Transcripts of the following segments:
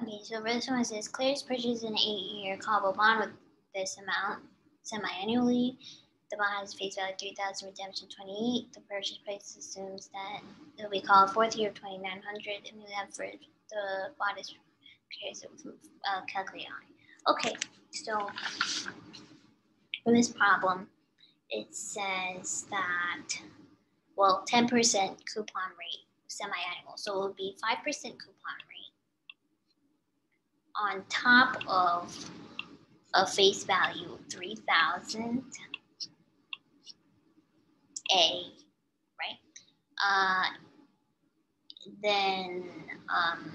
Okay, so this one says Claire's purchased an eight-year callable bond with this amount semi-annually. The bond has face value 3000 redemption 28. The purchase price assumes that it will be called fourth year of 2900 and we have for the bond is period of uh, calculate Okay, so for this problem, it says that, well, 10% coupon rate, semi-annual. So it would be 5% coupon rate on top of a face value of 3000 A, right? Uh, then, um,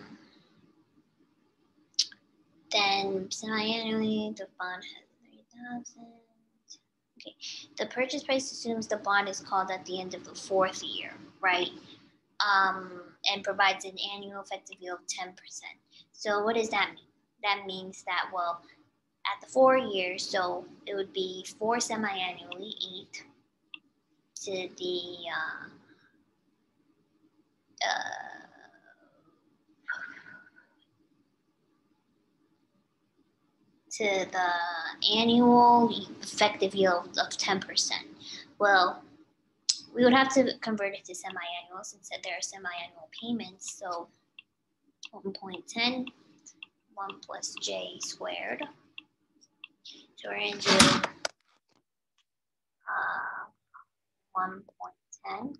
then semi-annually, the bond has 3000 Okay, the purchase price assumes the bond is called at the end of the fourth year, right? Um, and provides an annual effective yield of 10%. So what does that mean? That means that, well, at the four years, so it would be four semi-annually, eight to the uh, uh, to the annual effective yield of 10%. Well, we would have to convert it to semi-annual since there are semi-annual payments. So 1.10, 1 plus j squared. So we're going to do uh, 1.10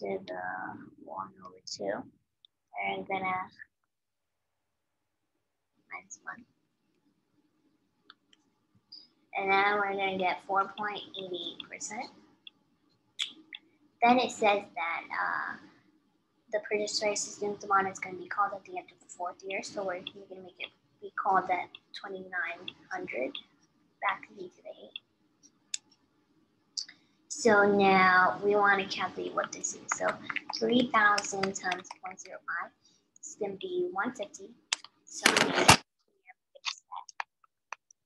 to the 1 over 2. And then minus 1 and then we're going to get 4.88%. Then it says that uh, the purchase price assumes the bond is going to be called at the end of the fourth year, so we're going to make it be called at 2900 back to the eight. So now we want to calculate what this is. So 3,000 times 0.05 is going to be 150. So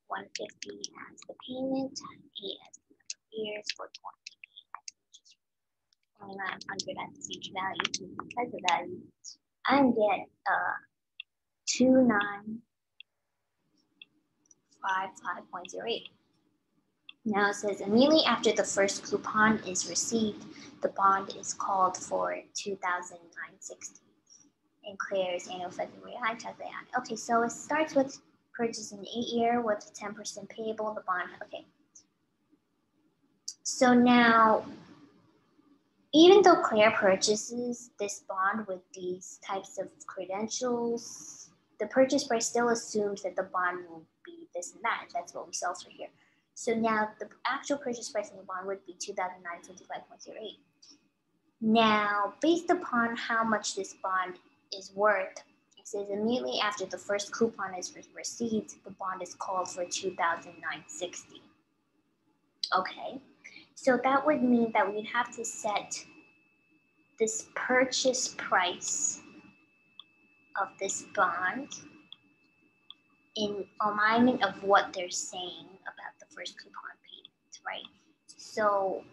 150 as the payment, 8 as the number of years, 420 2900 as the future value to the present value, and get uh, 2955.08. Now it says immediately after the first coupon is received, the bond is called for 2,960 and Claire's annual February high calculate. Okay, so it starts with purchase an eight year with 10% payable, the bond, okay. So now, even though Claire purchases this bond with these types of credentials, the purchase price still assumes that the bond will be this and that. That's what we sell for here. So now the actual purchase price of the bond would be 2009 Now, based upon how much this bond is worth, it says immediately after the first coupon is received, the bond is called for 2009.60. Okay, so that would mean that we'd have to set this purchase price of this bond in alignment of what they're saying about the first coupon payment, right? So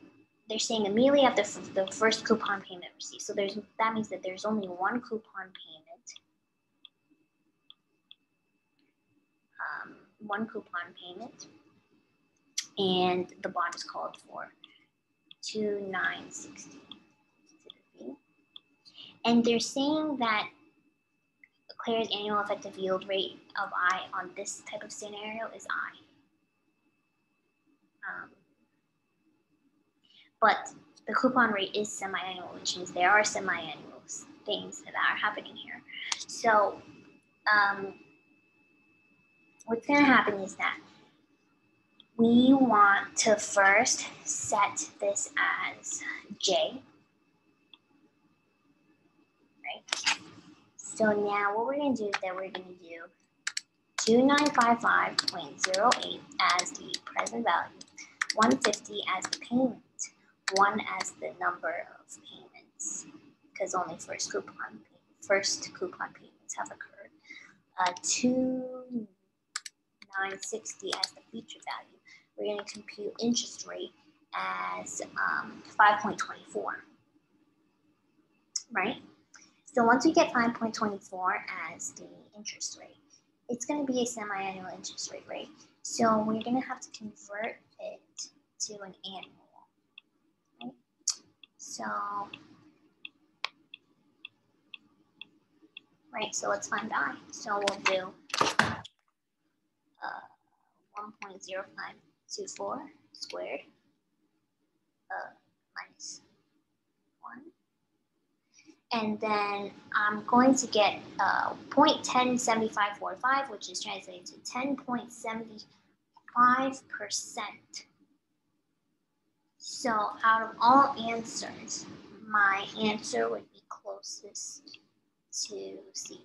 they're saying immediately after the first coupon payment received. So there's that means that there's only one coupon payment um, one coupon payment, and the bond is called for two nine sixty. And they're saying that Claire's annual effective yield rate of I on this type of scenario is I. Um, but the coupon rate is semi-annual, which means there are semi-annual things that are happening here. So um, what's going to happen is that we want to first set this as J. Right? So now what we're going to do is that we're going to do 2955.08 as the present value, 150 as the payment, 1 as the number of payments, because only first coupon, first coupon payments have occurred. Uh, 2 960 as the future value. We're going to compute interest rate as um, 5.24, right? So once we get 5.24 as the interest rate, it's going to be a semi-annual interest rate rate. So we're going to have to convert it to an annual. Right? So, right, so let's find I. So we'll do uh, 1.0524 squared uh, minus 1 and then I'm going to get uh, 0.107545, which is translated to 10.75%. So out of all answers, my answer would be closest to C.